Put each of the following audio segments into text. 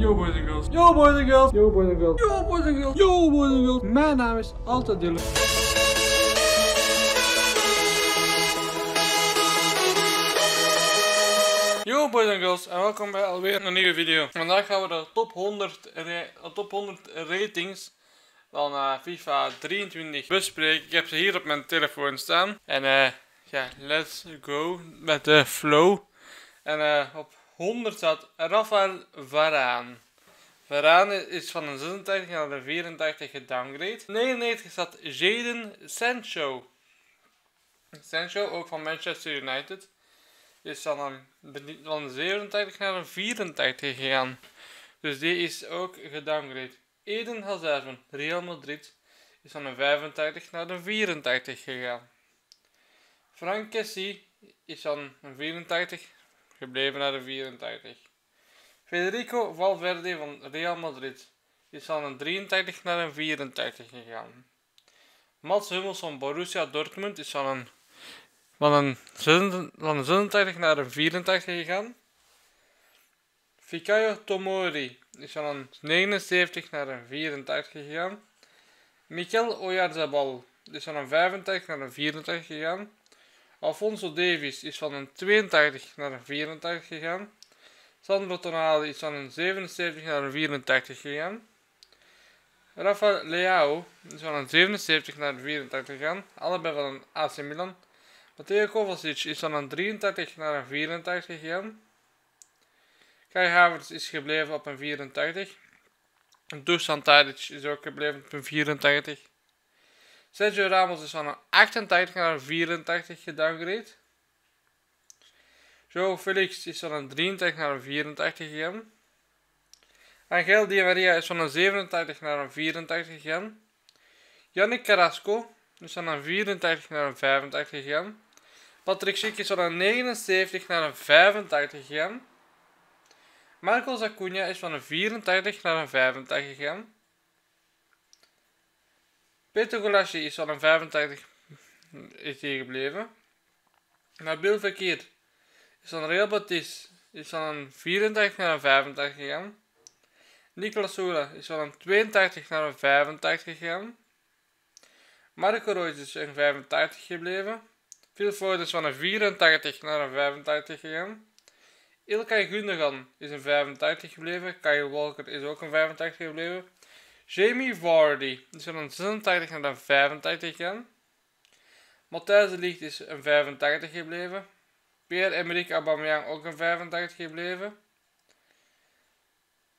Yo boys and girls. Yo boys and girls. Yo boys and girls. Yo boys and girls. Yo boys and girls. Mijn naam is altijd Dylan. Yo boys and girls en welkom bij alweer een nieuwe video. Vandaag gaan we de top 100, ra- de top 100 ratings van eh, FIFA 23 bespreken. Ik heb ze hier op mijn telefoon staan. En eh ja, let's go met de flow. En eh, op 100 staat Rafael Varaan. Varane is van een 86 naar een 84 gedowngrade. 99 staat Jaden Sancho. Sancho, ook van Manchester United, is beni- van een 87 naar een 84 gegaan. Dus die is ook gedowngrade. Eden Hazard van Real Madrid is van een 85 naar een 84 gegaan. Frank Kessie is van een 84 gebleven naar de 84. Federico Valverde van Real Madrid is van een 83 naar een 84 gegaan. Mats Hummels van Borussia Dortmund is van een, van een, 87 van een 87 naar een 84 gegaan. Fikayo Tomori is van een 79 naar een 84 gegaan. Mikel Oyarzabal is van een 85 naar een 84 gegaan. Alfonso Davies is van een 82 naar een 84 gegaan. Sandro Tonali is van een 77 naar een 84 gegaan. Rafa Leao is van een 77 naar een 84 gegaan. Allebei van een AC Milan. Mateo Kovacic is van een 83 naar een 84 gegaan. Kai Havertz is gebleven op een 84. Dusan Tadic is ook gebleven op een 84. Sergio Ramos is van een 88 naar een 84 gedowngrade. Joe Felix is van een 83 naar een 84 gegaan. Angel Di Maria is van een 87 naar een 84 gegaan. Yannick Carrasco is van een 84 naar een 85 gegaan. Patrick Schick is van een 79 naar een 85 gegaan. Marcos Acuna is van een 84 naar een 85 gegaan. Peter Golaschi is van een 85 is hier gebleven. Nabil Fekir is van Real Betis is van een 34 naar een 85 gegaan. Nicolas Sola is van een 82 naar een 85 gegaan. Marco Reus is een 85 gebleven. Phil Foden is van een 84 naar een 85 gegaan. Ilkay Gundogan is een 85 gebleven. Kyle Walker is ook een 85 gebleven. Jamie Vardy is een 86 naar een 85 gegaan. Matthijs de Ligt is een 85 gebleven. Pierre-Emerick Aubameyang ook een 85 gebleven.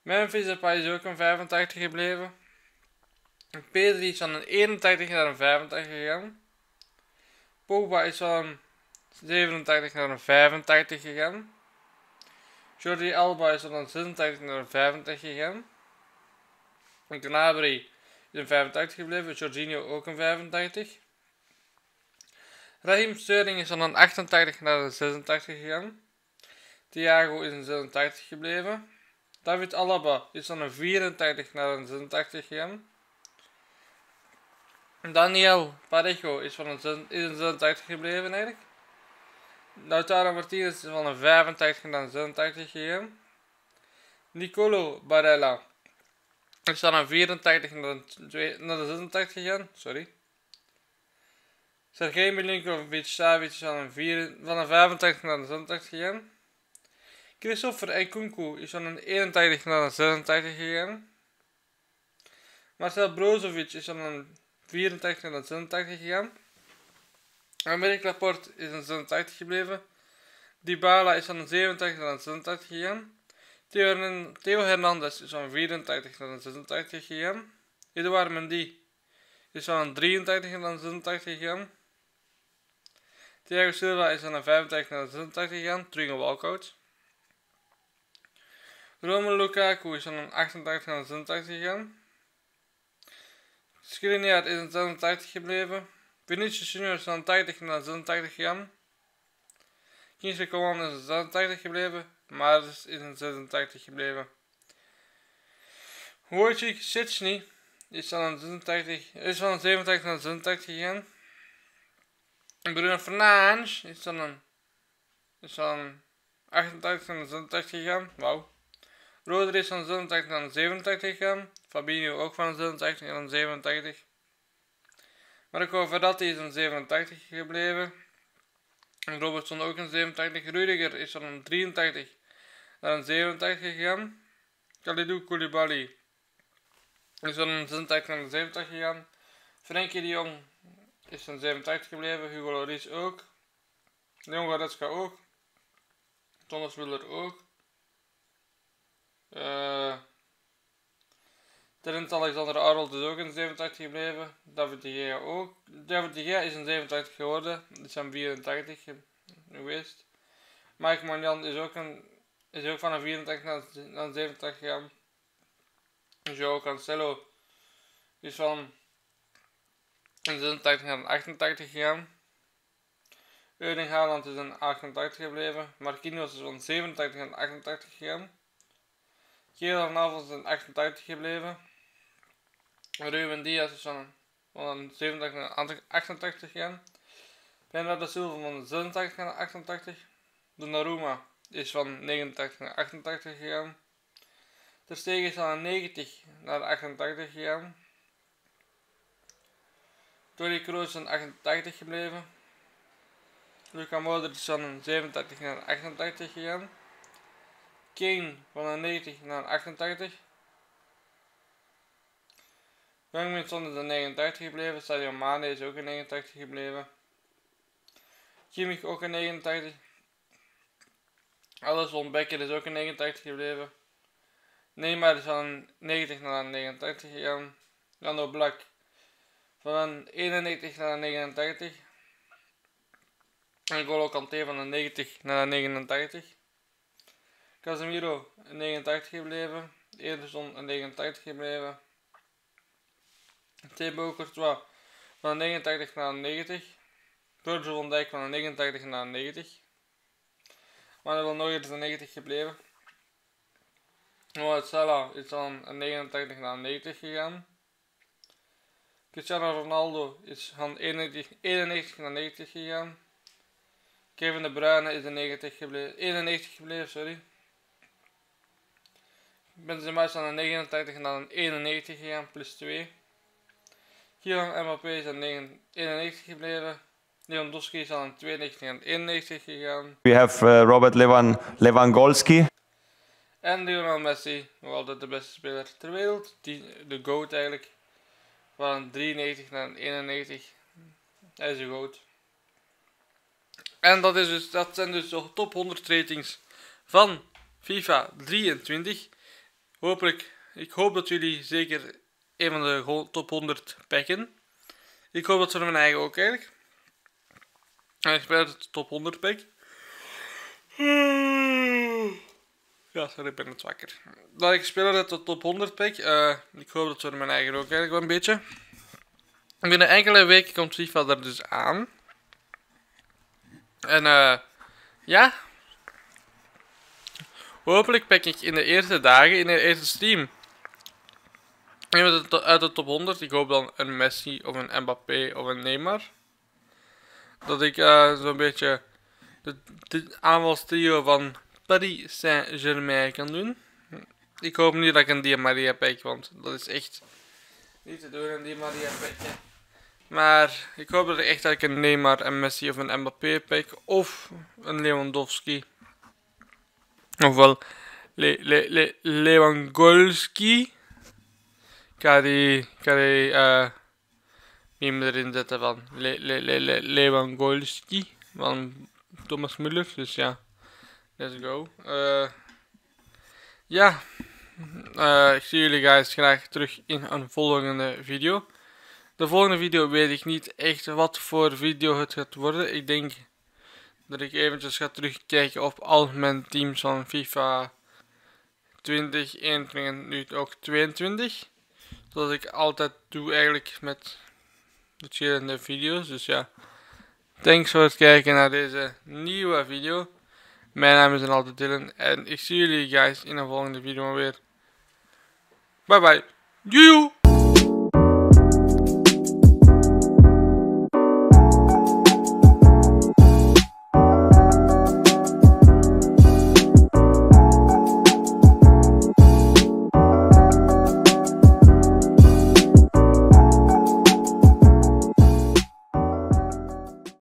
Memphis Depay is ook een 85 gebleven. Pedri is van een 81 naar een 85 gegaan. Pogba is van een 87 naar een 85 gegaan. Jordi Alba is van een 86 naar een 85 gegaan. Gnabry is een 85 gebleven. Jorginho ook een 85. Raheem Sterling is van een 88 naar een 86 gegaan. Thiago is een 86 gebleven. David Alaba is van een 84 naar een 86 gegaan. Daniel Parejo is van een, is een 86 gebleven eigenlijk. Lautaro Martinez is van een 85 naar een 86 gegaan. Nicolo Barella is van een 84 naar twee- naar de 86 gegaan. Sorry. Sergej Milinkovic Savic is een, van een 85 naar een 86 gegaan. Christopher Nkunku is van een 81 naar een 86 gegaan. Marcel Brozovic is van een 84 naar een 86 gegaan. Amerik Laporte is een 86 gebleven. Dybala is van een 87 naar een 86 gegaan. Theo, Hern- Theo Hernandez is van een 84 naar een 86 gegaan. Edouard Mendy is van een 83 naar een 86 gegaan. Thiago Silva is van een 85 naar een 86 gegaan. Een walkout. Romelu Lukaku is van een 88 naar een 86 gegaan. Skriniar is een 86 gebleven. Vinicius Junior is van een 80 naar een 86 gegaan. Kingsley Coman is een 86 gebleven. Maar is een 86 gebleven. Wojciech Szczesny is van een 86, is van een 87 naar een 86 gegaan. Bruno Fernandes is van een, is van een 88 naar een 86 gegaan. Wauw. Roder is van 86 naar 87 gegaan. Fabinho ook van 87 naar 87. Marco Verratti is een 87 gebleven. En Robertson ook een 87. Rudiger is van een 83 naar een 87 gegaan. Kalidou Koulibaly is van een 86 naar een 70 gegaan. Frenkie de Jong is van 87 gebleven. Hugo Lloris ook. Leon Goretzka ook. Thomas Müller ook. Uh, Trent Alexander-Arnold is ook een 87 gebleven. David de Gea ook. David de Gea is een 87 geworden. Dat een 84 geweest. Mike Manjan is ook, een, is ook van een 84 naar, naar een 87 gegaan. Joao Cancelo is van een 87 naar een 88 gegaan. Erling Haaland is een 88 gebleven. Marquinhos is van 87 naar 88 gegaan. Keelan Navas is een 88 gebleven. Ruben Diaz is van, van een 87 naar 88 gegaan. Bernardo Silva van 87 naar 88. Donnarumma is van 89 naar 88 gegaan. Ter Stegen is van 90 naar 88 gegaan. Tony Kroos is van 88 gebleven. Luca Modric is van een 87 naar 88 gegaan. Kane van een 90 naar 88. Youngminson is een 89 gebleven. Sadio Mane is ook een 89 gebleven. Kimmich ook een 89. Alison Becker is ook een 89 gebleven. Neymar is van 90 naar 89 gegaan. Jan Black van 91 naar 39, En Golo Kante van de 90 naar 89. Casemiro een 89 gebleven. Ederson een 89 gebleven. Thibaut Courtois van 89 naar 90. Virgil van Dijk van 89 naar 90 maar dan nog nooit de 90 gebleven. Mohamed Sala is van 89 naar 90 gegaan. Cristiano Ronaldo is van 91 naar 90 gegaan. Kevin De Bruyne is een 90 gebleven, 91 gebleven, sorry. Benzema is van 89 naar een 91 gegaan, plus 2. Kylian Mbappé is een 91 gebleven. Lewandowski is aan een 92 naar een 91 gegaan. We have uh, Robert Levan Lewandowski. En Lionel Messi, nog altijd de beste speler ter wereld. Die, de GOAT eigenlijk. Van een 93 naar een 91. Hij is een GOAT. En dat, is dus, dat zijn dus de top 100 ratings van FIFA 23. Hopelijk, ik hoop dat jullie zeker een van de top 100 pakken. Ik hoop dat ze mijn eigen ook eigenlijk. En ik speel het top 100 pack. Ja, sorry, ik ben het wakker. Dat ik speel het de top 100 pack. Uh, ik hoop dat ze mijn eigen ook eigenlijk wel een beetje. Binnen enkele weken komt FIFA er dus aan. En uh, ja. Hopelijk pak ik in de eerste dagen, in de eerste stream, uit de top 100. Ik hoop dan een Messi of een Mbappé of een Neymar. Dat ik uh, zo'n beetje de, de aanvalstrio van Paris Saint-Germain kan doen. Ik hoop niet dat ik een Di Maria pak, want dat is echt niet te doen, een Di Maria pakje. Maar ik hoop dat ik echt dat ik een Neymar, een Messi of een Mbappé pak. Of een Lewandowski. Ofwel Le Le Le Lewandowski. Ik ga die, ik ga die uh, meme erin zetten van Le Le Le Le Lewandowski. Van Thomas Müller. Dus ja, let's go. Uh, ja, uh, ik zie jullie guys graag terug in een volgende video. De volgende video weet ik niet echt wat voor video het gaat worden. Ik denk dat ik eventjes ga terugkijken op al mijn teams van FIFA 20, 21 en nu ook 22. Zoals ik altijd doe eigenlijk met verschillende video's. Dus ja, thanks voor het kijken naar deze nieuwe video. Mijn naam is altijd Dylan en ik zie jullie guys in de volgende video weer. Bye bye. Joe!